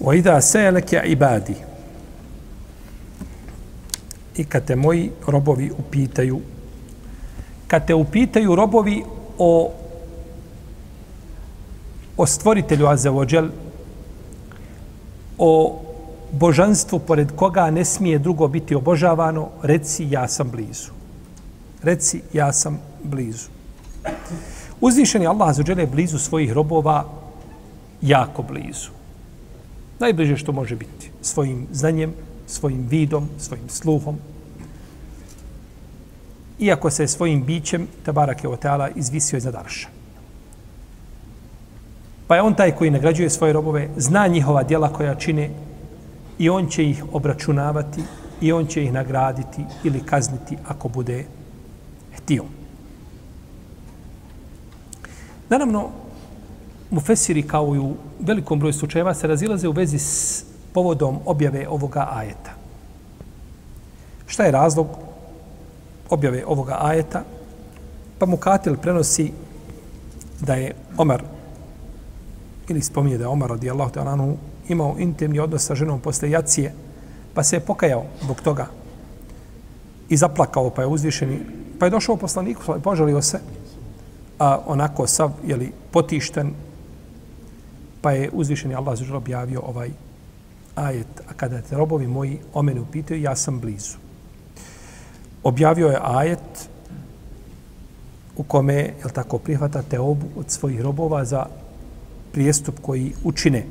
وَإِذَا سَيَلَكَ عِبَادِ I kad te moji robovi upitaju, kad te upitaju robovi o o stvoritelju Azevođel, o božanstvu pored koga ne smije drugo biti obožavano, reci ja sam blizu. Reci ja sam blizu. Uzvišeni Allah Azevođel je blizu svojih robova jako blizu. Najbliže što može biti. Svojim znanjem, svojim vidom, svojim sluhom. Iako se svojim bićem, Tabarak je Oteala, izvisio iznad Arša. Pa je on taj koji nagrađuje svoje robove, zna njihova djela koja čine i on će ih obračunavati i on će ih nagraditi ili kazniti ako bude htio. Naravno, mu Fesiri kao i u velikom broju slučajeva se razilaze u vezi s povodom objave ovoga ajeta. Šta je razlog objave ovoga ajeta? Pa mu Katil prenosi da je Omar ili spominje da je Omar radijallahu ta'ala anhu imao intimni odnos sa ženom posle jacije, pa se je pokajao zbog toga i zaplakao, pa je uzvišeni, pa je došao poslaniku, pa požalio se, a onako sav, jeli, potišten, pa je uzvišeni Allah zažel objavio ovaj ajet, a kada te robovi moji o mene upitaju, ja sam blizu. Objavio je ajet u kome, jel tako, prihvatate obu od svojih robova za prijestup koji učine.